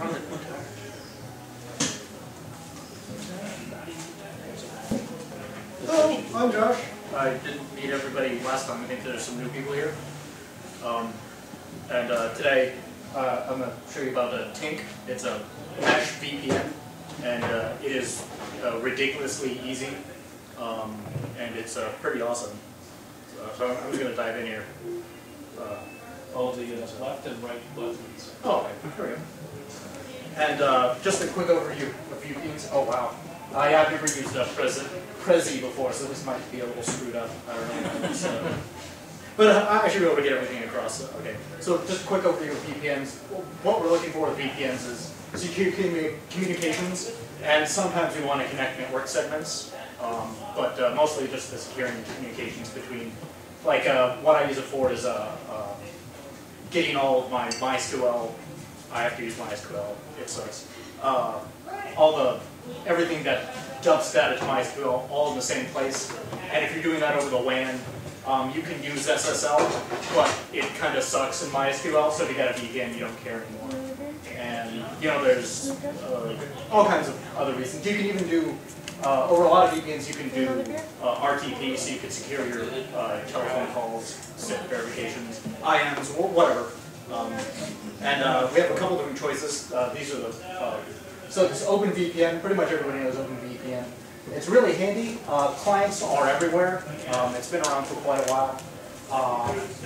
Hello, I'm Josh. I didn't meet everybody last time. I think there's some new people here. Um, and uh, today uh, I'm going to show you about a Tinc. It's a mesh VPN, and uh, it is uh, ridiculously easy, um, and it's uh, pretty awesome. So, so I'm just going to dive in here. Oh, the uh, left and right buttons. Oh, okay, here we go. And uh, just a quick overview of a few things. Oh, wow. Uh, I've never used uh, Prezi, Prezi before, so this might be a little screwed up. I don't know. So, but uh, I should be able to get everything across. So, okay, so just a quick overview of VPNs. What we're looking for with VPNs is secure communications, and sometimes we want to connect network segments, um, but uh, mostly just the securing communications between, like uh, what I use it for is uh, uh, getting all of my MySQL, I have to use MySQL, it sucks. Uh, all the, everything that dumps data to MySQL all in the same place. And if you're doing that over the WAN, um, you can use SSL, but it kind of sucks in MySQL, so if you got a VPN, you don't care anymore. And, you know, there's uh, all kinds of other reasons. You can even do, uh, over a lot of VPNs, you can do uh, RTP, so you can secure your uh, telephone calls, SIP verifications, IMs, wh- whatever. Um, and uh, we have a couple different choices. Uh, these are the, uh, so this OpenVPN, pretty much everybody knows OpenVPN. It's really handy. Clients are everywhere. Um, it's been around for quite a while.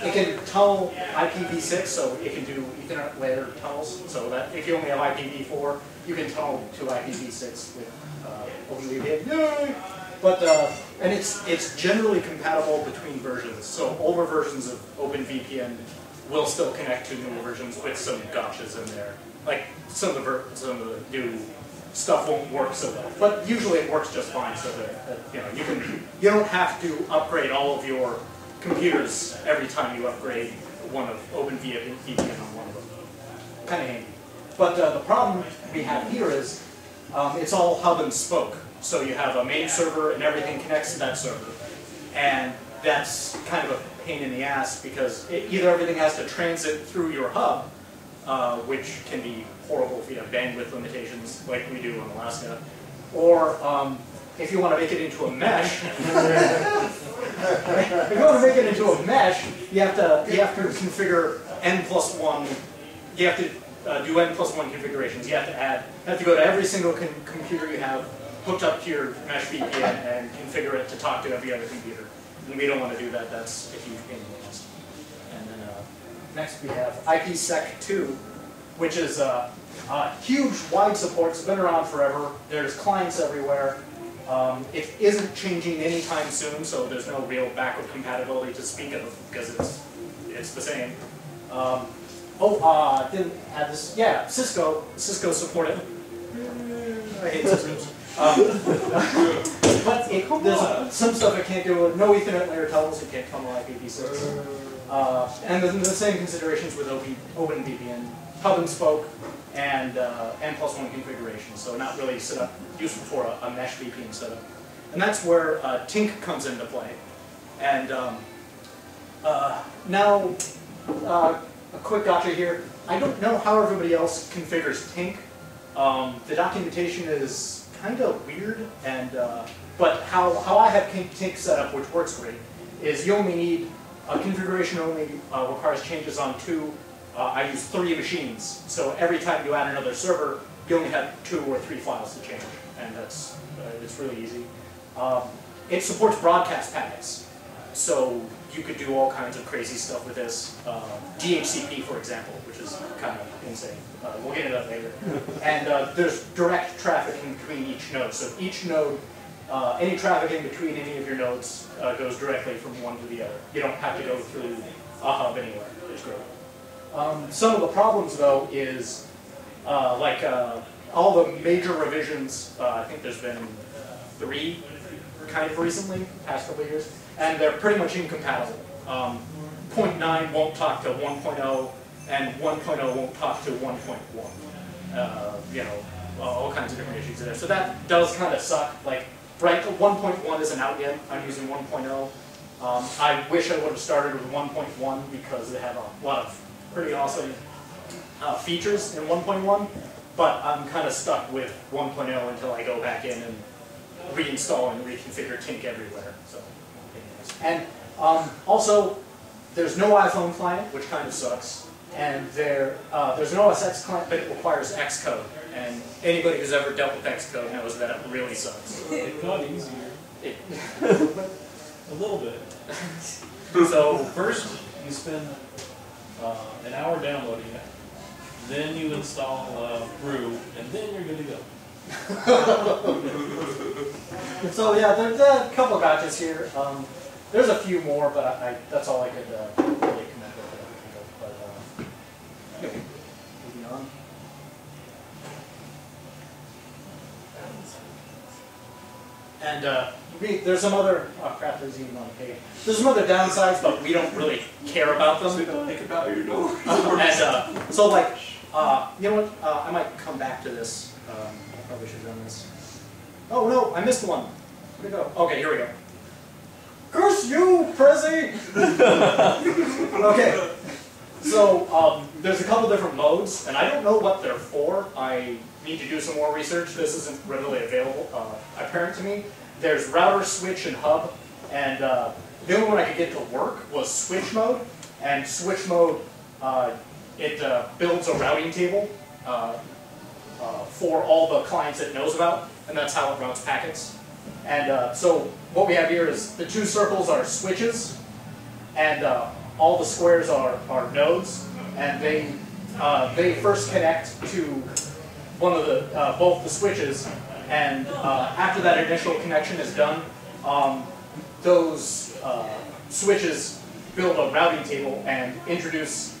It can tunnel IPv6, so it can do Ethernet layer tunnels. So that if you only have IPv4, you can tunnel to IPv6 with uh, OpenVPN. Yay! But uh, and it's it's generally compatible between versions. So older versions of OpenVPN will still connect to newer versions with some gotchas in there. Like some of the some of the new stuff won't work so well, but usually it works just fine. So that, that you know you can you don't have to upgrade all of your computers every time you upgrade one of OpenVPN on one of them. Kind of handy. But uh, the problem we have here is um, it's all hub and spoke. So you have a main server and everything connects to that server. And that's kind of a pain in the ass because it, either everything has to transit through your hub, uh, which can be horrible if you have bandwidth limitations like we do in Alaska, or um, if you want to make it into a mesh, if you want to make it into a mesh, you have to you have to configure n plus one. You have to uh, do n plus one configurations. You have to add, have to go to every single computer you have hooked up to your mesh VPN and configure it to talk to every other computer. And we don't want to do that. That's a huge pain in the ass. And then uh, next we have IPsec 2, which is uh, uh, huge, wide support. It's been around forever. There's clients everywhere. Um, it isn't changing anytime soon, so there's no real backward compatibility to speak of because it's it's the same. Um, oh, uh, didn't add this. Yeah, Cisco. Cisco supported. I hate Cisco. Um, but it, there's some stuff it can't do. No Ethernet layer tunnels. It can't tunnel IPv6. Uh, and then the same considerations with OP, OpenVPN, hub and spoke, and uh, N plus one configuration. So not really set up useful for a, a mesh VPN setup. And that's where uh, Tinc comes into play. And um, uh, now, uh, a quick gotcha here. I don't know how everybody else configures Tinc. Um, the documentation is kind of weird, and uh, but how, how I have Tinc set up, which works great, is you only need a configuration only uh, requires changes on two. Uh, I use three machines, so every time you add another server, you only have two or three files to change, and that's uh, it's really easy. Um, it supports broadcast packets, so you could do all kinds of crazy stuff with this. Uh, DHCP, for example, which is kind of insane. Uh, we'll get into that later. And uh, there's direct traffic in between each node. So each node, uh, any traffic in between any of your nodes uh, goes directly from one to the other. You don't have to go through a hub anywhere. It's great. Um, some of the problems, though, is uh, like uh, all the major revisions. Uh, I think there's been three kind of recently, past couple of years, and they're pretty much incompatible. Um, 0.9 won't talk to 1.0, and 1.0 won't talk to 1.1. Uh, you know, all kinds of different issues there. So that does kind of suck. Like, right, 1.1 isn't out yet. I'm using 1.0. Um, I wish I would have started with 1.1 because they have a lot of pretty awesome uh, features in 1.1. but I'm kind of stuck with 1.0 until I go back in and reinstall and reconfigure Tinc everywhere. So, and um, also, there's no iPhone client, which kind of sucks, and there uh, there's an OS X client, but it requires Xcode, and anybody who's ever dealt with Xcode knows that it really sucks. It got easier, It, a little bit. so First, you spend uh, an hour downloading it, then you install uh, Brew, and then you're good to go. So yeah, there's a couple of gotchas here. Um, there's a few more, but I, I, that's all I could uh, really connect with. that I can think of. But uh, okay, moving on. And uh, we, there's some other oh crap. There's even on the page. There's some other downsides, but we don't really care about them. Think about door. and uh, so like, uh, you know what? Uh, I might come back to this. Um, I probably should have done this. Oh no, I missed one. Where'd it go? Okay, here we go. Curse you, Prezi! okay. So um, there's a couple different modes, and I don't know what they're for. I need to do some more research. This isn't readily available, uh, apparent to me. There's router, switch, and hub, and uh, the only one I could get to work was switch mode. And switch mode, uh, it uh, builds a routing table uh, uh, for all the clients it knows about, and that's how it routes packets. And uh, so what we have here is the two circles are switches, and uh, all the squares are, are nodes, and they uh, they first connect to one of the uh, both the switches, and uh, after that initial connection is done, um, those uh, switches build a routing table and introduce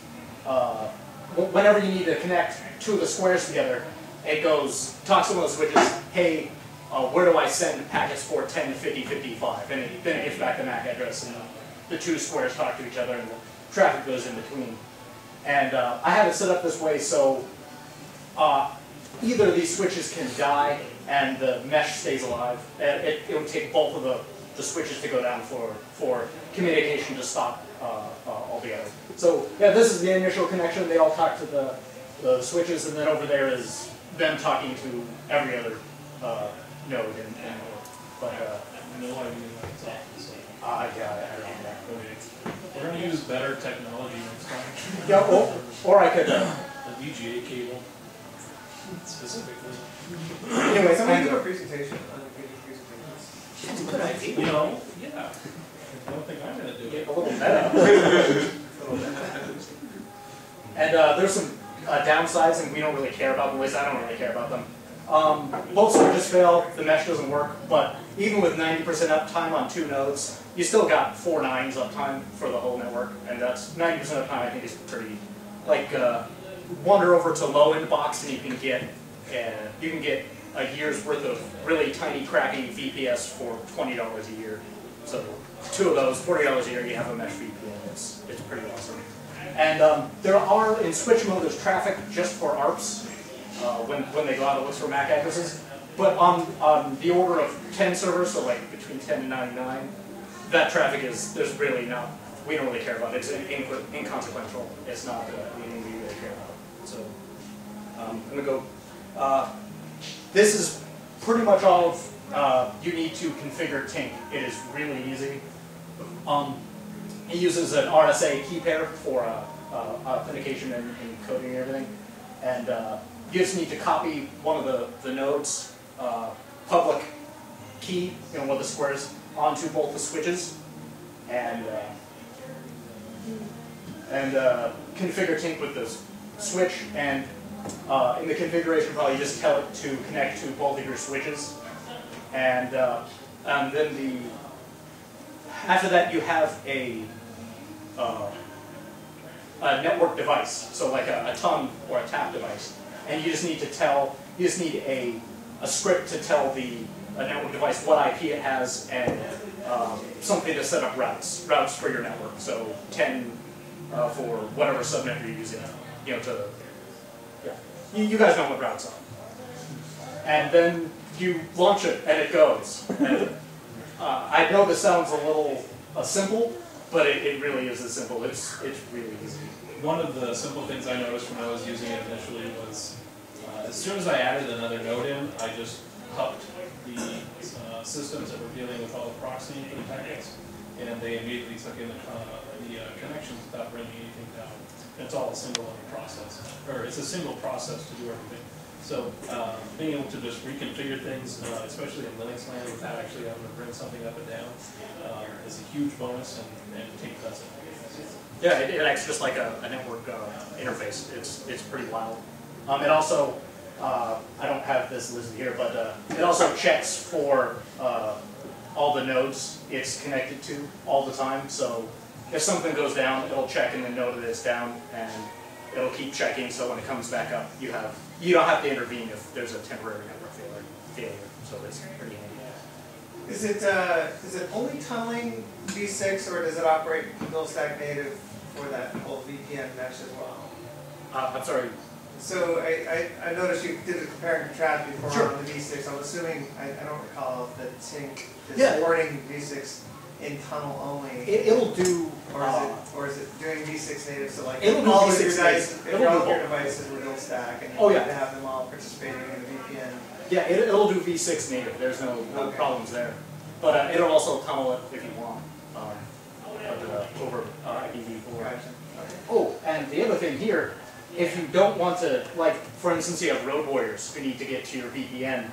whenever you need to connect two of the squares together, it goes talks to one of the switches, hey, uh, where do I send packets for 10, 50, 55? And it, then it gives back the MAC address, and the two squares talk to each other, and the traffic goes in between. And uh, I have it set up this way so uh, either of these switches can die and the mesh stays alive. Uh, It, it would take both of the, the switches to go down for, for communication to stop uh, uh, altogether. So yeah, this is the initial connection. They all talk to the, the switches, and then over there is them talking to every other uh, node. And, and but uh, No idea what's up. So uh, yeah, I don't know. we're gonna use better technology next time. Yeah, or, or I could. Uh, The VGA cable specifically. anyways, Somebody and- do a presentation on the video presentations. good idea. You know, yeah. I don't think I'm gonna do Get it. a little meta. and uh, there's some uh, downsides, and we don't really care about them. At least I don't really care about them. Um, both switches fail, the mesh doesn't work, but even with 90% uptime on two nodes, you still got four nines uptime for the whole network, and that's 90% uptime. I think is pretty. Like, uh, wander over to LowEndBox, and you can get uh, you can get a year's worth of really tiny crappy VPS for twenty dollars a year. So two of those, forty dollars a year, you have a mesh VPN. It's it's pretty awesome. And um, there are in switch mode, there's traffic just for ARPs uh, when when they go out and look for MAC addresses. But on on the order of ten servers, so like between ten and ninety nine, that traffic is there's really not. We don't really care about it. It's in, in, inconsequential. It's not uh, anything we really care about. So um, I'm gonna go. Uh, this is pretty much all of, uh, you need to configure Tinc. It is really easy. Um, it uses an RSA key pair for uh, uh, authentication and, and coding and everything. And uh, you just need to copy one of the, the nodes, uh, public key, you know, one of the squares, onto both the switches. And, uh, and uh, configure Tinc with this switch. And uh, in the configuration file, you just tell it to connect to both of your switches, and uh, and then the after that you have a uh, a network device, so like a, a tun or a tap device, and you just need to tell you just need a a script to tell the network device what IP it has and um, something to set up routes routes for your network. So 10 uh, for whatever subnet you're using, you know, to yeah. You, you guys know what routes are. And then you launch it, and it goes. And, uh, I know this sounds a little uh, simple, but it, it really is as simple. It's it's really easy. One of the simple things I noticed when I was using it initially was, uh, as soon as I added another node in, I just hooked the uh, systems that were dealing with all the proxying for the packets, and they immediately took in the, uh, the uh, connections without bringing anything down. It's all a single process, or it's a single process to do everything. So, uh, being able to just reconfigure things, uh, especially in Linux land without actually having to bring something up and down, uh, is a huge bonus and, and Tinc does. Yeah, it, it acts just like a, a network uh, interface. It's it's pretty wild. Um, it also, uh, I don't have this listed here, but uh, it also checks for all the nodes it's connected to all the time. So if something goes down, it'll check in the node that it's down, and it'll keep checking. So when it comes back up, you have you don't have to intervene if there's a temporary network failure. failure. So it's pretty handy. Is it, uh, is it only tunneling V6 or does it operate dual stack native for that whole VPN mesh as well? Uh, I'm sorry. So I, I, I noticed you did a compare and contrast before Sure. on the V6. I'm assuming, I, I don't recall if the Tinc is Yeah. supporting V6 in tunnel only. It, it'll do. Or is uh, it, or is it doing V6 native, so like It'll all of V6 your if It'll all do your devices were dual stack and Oh, yeah. have them all participating in the VPN? Yeah, it, it'll do V6 native, there's no, no Okay. problems there. But uh, it'll also tunnel it if you want, uh, over uh, IPv4. Gotcha. Oh, and the other thing here, if you don't want to, like, for instance, you have road warriors who need to get to your VPN,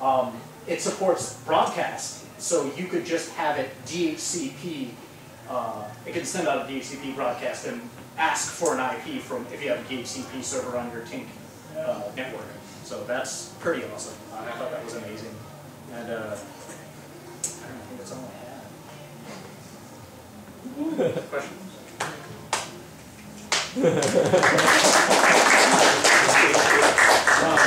um, it supports broadcast, so you could just have it DHCP, uh, it can send out a DHCP broadcast and ask for an IP from, if you have a DHCP server on your Tinc uh, network. So that's pretty awesome. I thought that was amazing. And, uh, I don't know, I think that's all I had. Questions? Um,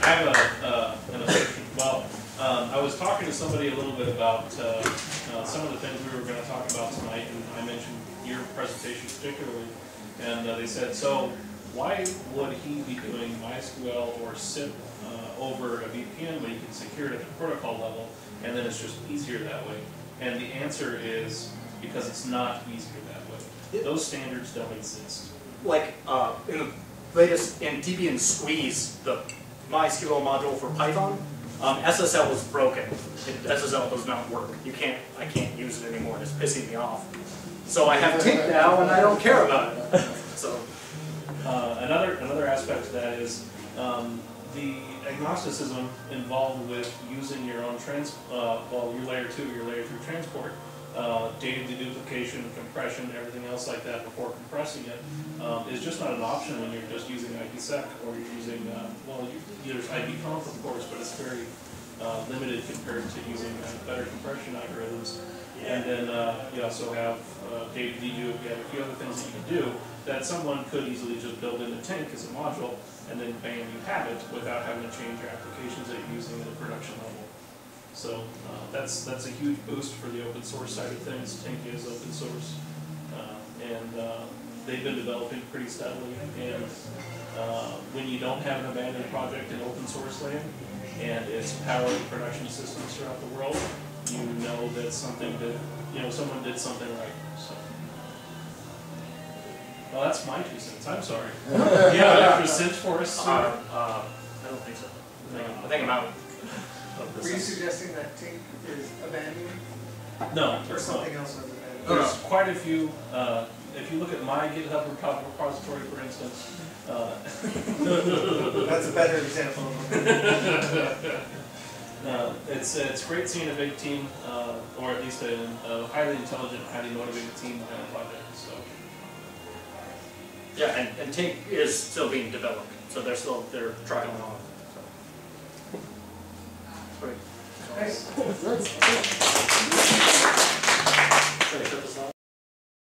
I have a, uh, an objection. Well, um, I was talking to somebody a little bit about, uh, uh, some of the things we were gonna talk about tonight, and I mentioned your presentation particularly. And uh, they said, so why would he be doing MySQL or SIP, uh, over a VPN when he can secure it at the protocol level, and then it's just easier that way? And the answer is, because it's not easier that way. Those standards don't exist. like uh, in the latest in Debian Squeeze, the MySQL module for Python, um, SSL is broken. It, SSL does not work. You can't. I can't use it anymore. It's pissing me off. So I have Tinc now, and I don't care about it. So Uh, another, another aspect to that is, um, the agnosticism involved with using your own trans, uh, well, your layer two, your layer three transport, uh, data deduplication, compression, everything else like that before compressing it, um, is just not an option when you're just using IPsec or you're using, uh, well, you, there's IPComp of course, but it's very, uh, limited compared to using uh, better compression algorithms. And then, uh, you also have, uh, data dedupe, you have a few other things that you can do that someone could easily just build in a tank as a module, and then bam, you have it without having to change your applications that you're using at a production level. So, uh, that's, that's a huge boost for the open source side of things, Tank is open source. Uh, and, uh, they've been developing pretty steadily, and, uh, when you don't have an abandoned project in open source land, and it's powering production systems throughout the world, you know that something that, you know, someone did something right, so. Well, that's my two cents, I'm sorry. Yeah, extra cents for us, uh, uh, I don't think so. I think, I think I'm out. Of Were you this. suggesting that Tinc is abandoned No, or it's not. something else was abandoned? There's quite a few, uh, if you look at my GitHub repo- repository, for instance, uh, That's a better example of uh, it's, it's great seeing a big team, uh, or at least a, a highly intelligent, highly motivated team behind a project, so. Yeah, and, and Tinc is still being developed, so they're still they're trucking along. Sorry. Nice.